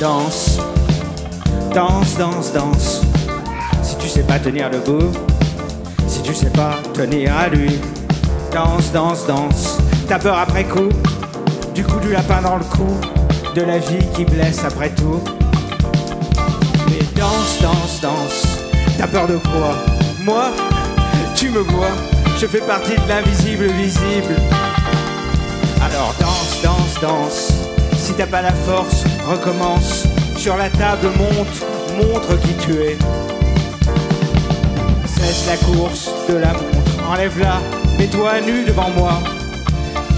danse, danse, danse, danse. Si tu sais pas tenir debout, si tu sais pas tenir à lui, danse, danse, danse. T'as peur après coup, du coup du lapin dans le cou, de la vie qui blesse après tout. Mais danse, danse, danse. T'as peur de quoi? Moi? Tu me vois? Je fais partie de l'invisible visible. Alors danse, danse, danse. Si t'as pas la force, recommence. Sur la table, monte, montre qui tu es. Cesse la course de la montre, enlève-la, mets-toi nu devant moi.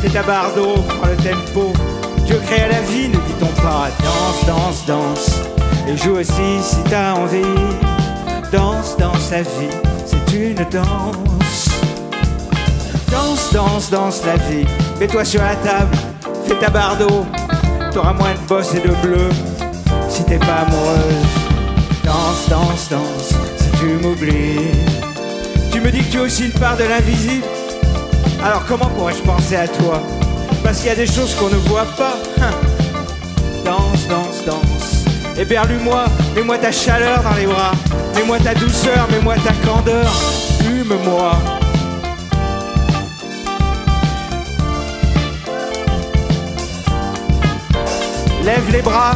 Fais ta barre d'eau, prends le tempo. Dieu crée la vie, ne dit-on pas. Danse, danse, danse. Et joue aussi si t'as envie. Danse dans sa vie, c'est une danse. Danse, danse, danse la vie. Mets-toi sur la table, fais ta barre d'eau. T'auras moins de boss et de bleu si t'es pas amoureuse. Danse, danse, danse, si tu m'oublies. Tu me dis que tu es aussi une part de l'invisible. Alors comment pourrais-je penser à toi? Parce qu'il y a des choses qu'on ne voit pas. Hein. Danse, danse, danse. Éberlue-moi, mets-moi ta chaleur dans les bras. Mets-moi ta douceur, mets-moi ta candeur. Hume-moi. Lève les bras.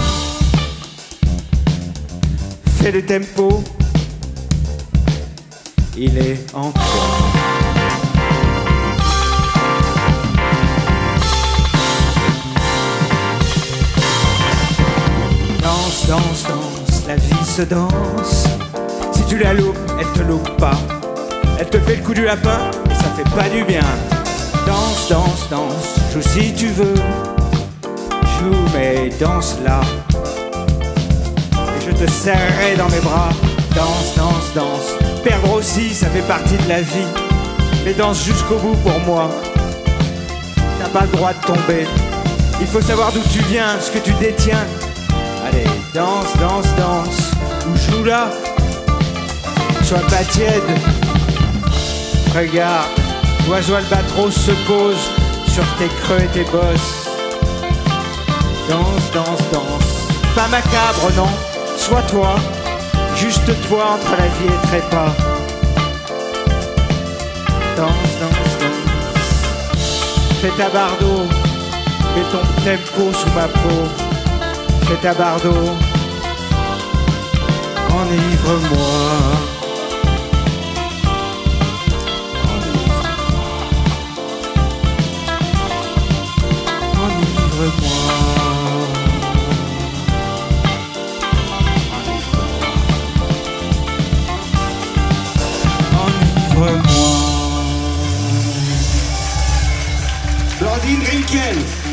Fais le tempo. Il est en toi. Danse, danse, danse, la vie se danse. Si tu la loupes, elle te loupe pas. Elle te fait le coup du lapin et ça fait pas du bien. Danse, danse, danse, joue si tu veux. Mais danse là. Et je te serrerai dans mes bras. Danse, danse, danse. Perdre aussi, ça fait partie de la vie. Mais danse jusqu'au bout pour moi. T'as pas le droit de tomber. Il faut savoir d'où tu viens, ce que tu détiens. Allez, danse, danse, danse. Ou joue là. Sois pas tiède. Regarde, l'oiseau albatros se pose sur tes creux et tes bosses. Danse, danse, danse. Pas macabre, non. Sois toi. Juste toi entre la vie et trépas. Danse, danse, danse. Fais ta d'eau. Mets ton tempo sous ma peau. Fais ta d'eau. Enivre-moi. Enivre-moi. ihn riechen.